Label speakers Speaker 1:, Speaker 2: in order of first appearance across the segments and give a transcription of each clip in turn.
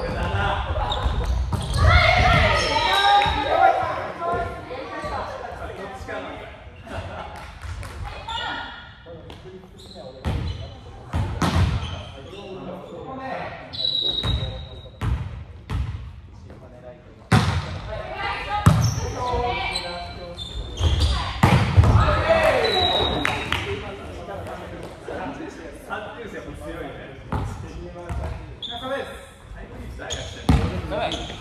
Speaker 1: ¿verdad?
Speaker 2: Exactly.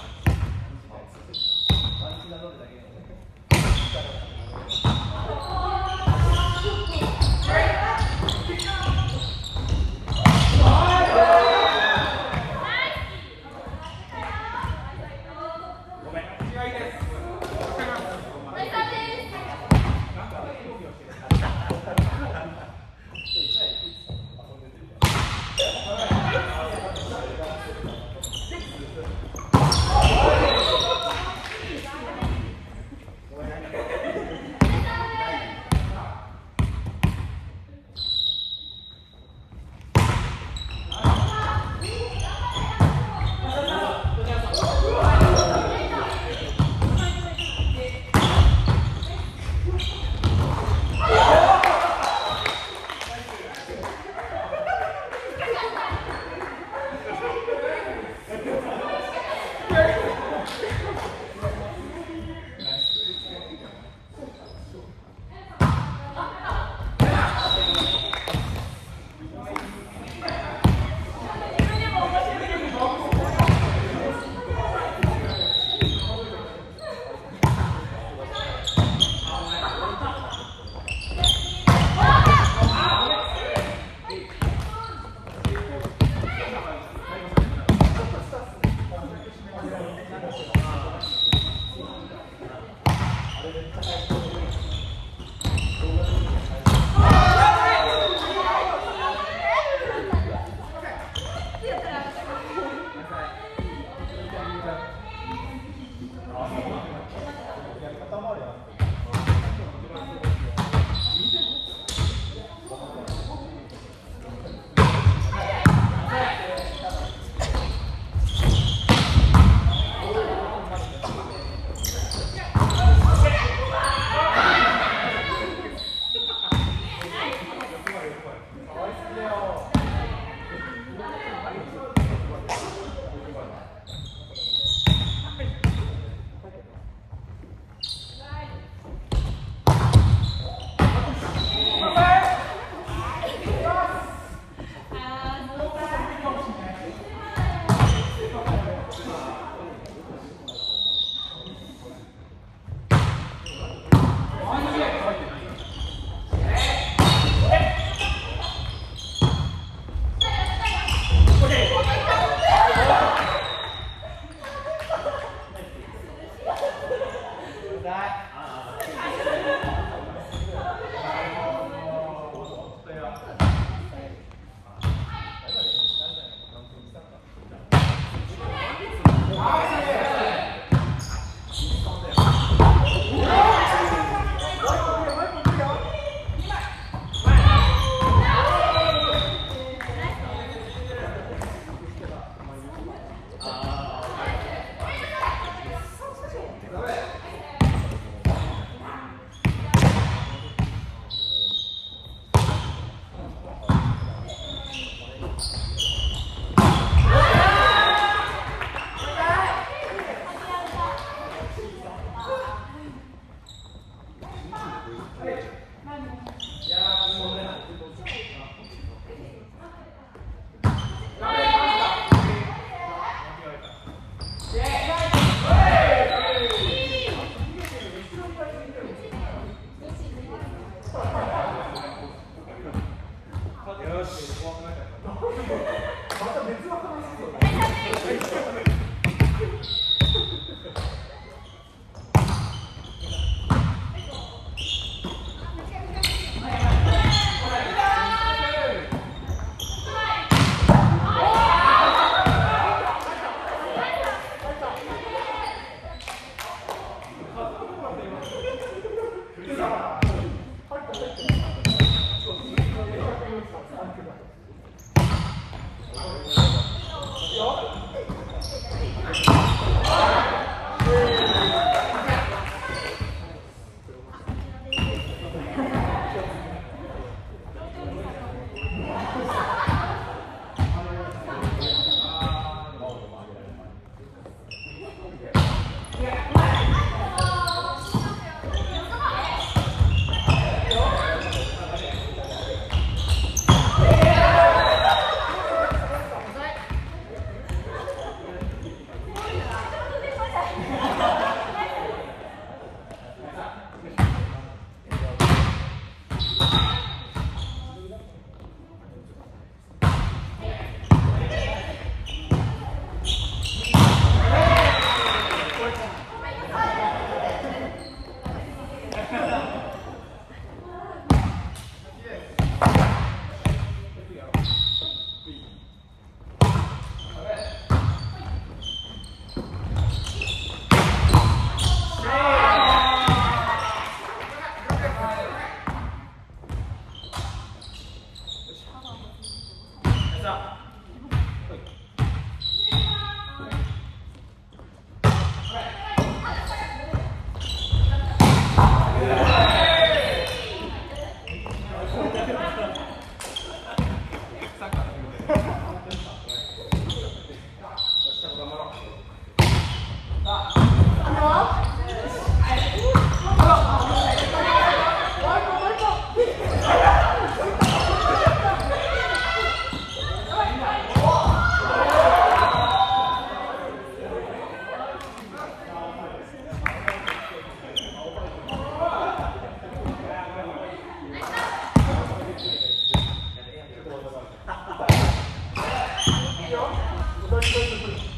Speaker 2: 本当。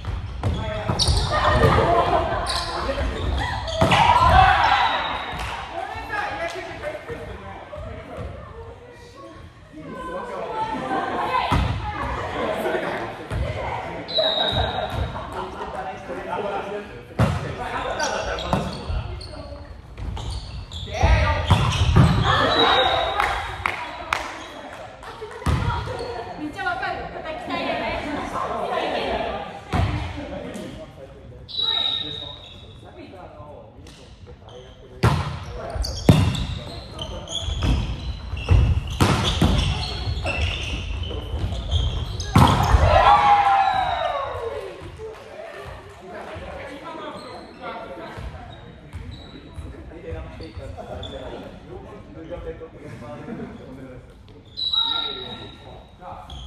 Speaker 2: Yeah.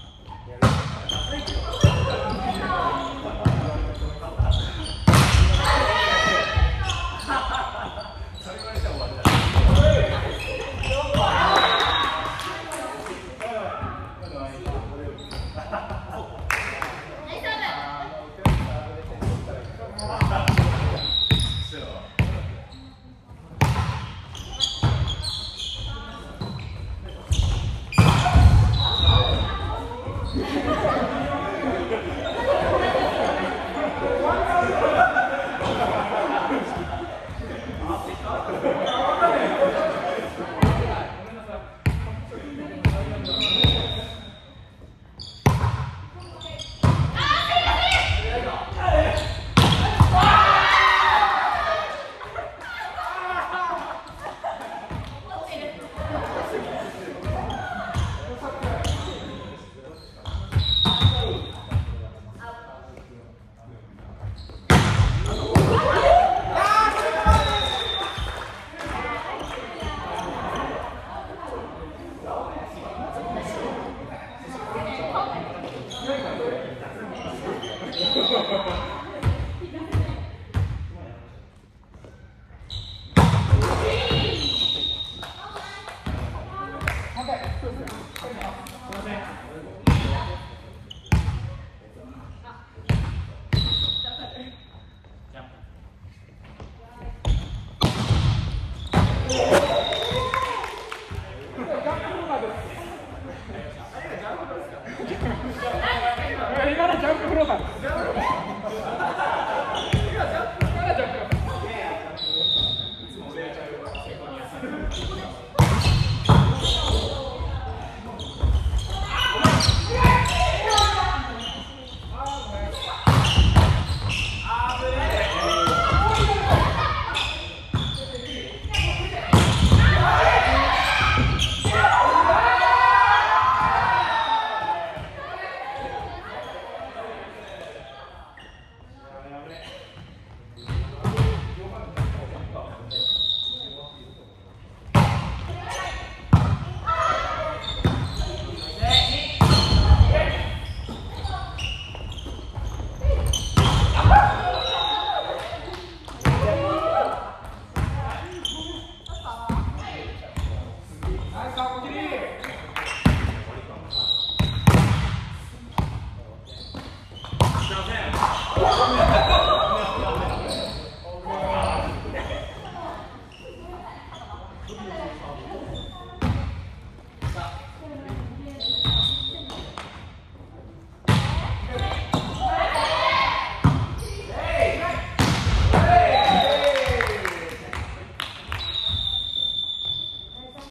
Speaker 2: Go!